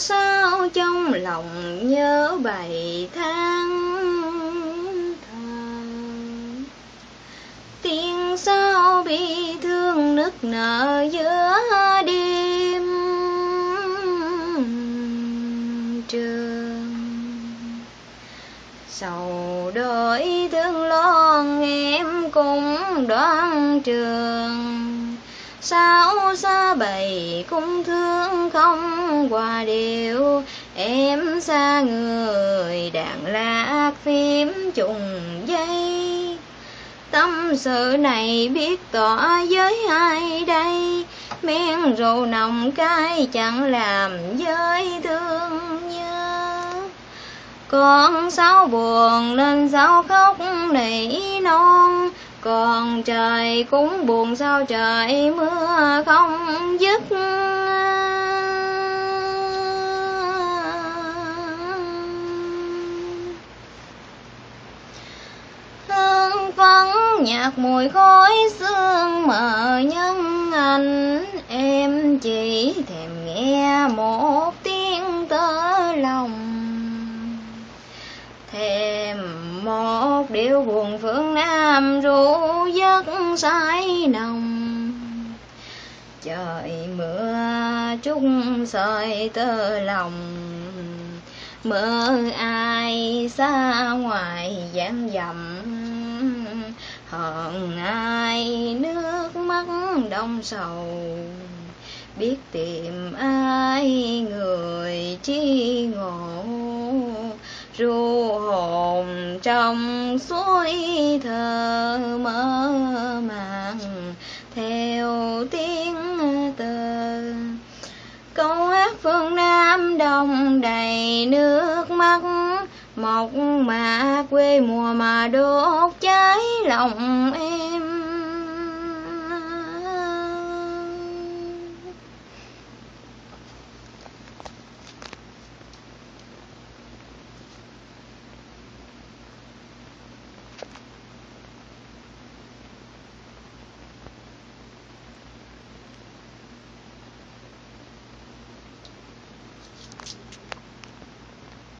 sao trong lòng nhớ bầy tháng thơ tiếng sao bi thương nức nở giữa đêm trường? Sầu đợi thương lo em cũng đoán trường sao xa bầy cũng thương không qua điều? Em xa người đàn lạc phim trùng dây. Tâm sự này biết tỏ với ai đây? Men rượu nồng cay chẳng làm giới thương nhớ. Con sao buồn nên sao khóc nỉ non còn trời cũng buồn sao trời mưa không dứt. Hương phấn nhạt mùi khói sương mờ nhân anh em chỉ thèm nghe thèm một điệu buồn phương nam ru giấc say nồng. Trời mưa trút sợi tơ lòng. Mơ ai xa ngoài giảng dầm hờn ai nước mắt đông sầu. Biết tìm ai người chi ngồi ru hồn trong suối thơ mơ màng, theo tiếng tơ. Câu hát phương nam đông đầy nước mắt, một mà quê mùa mà đốt cháy lòng em.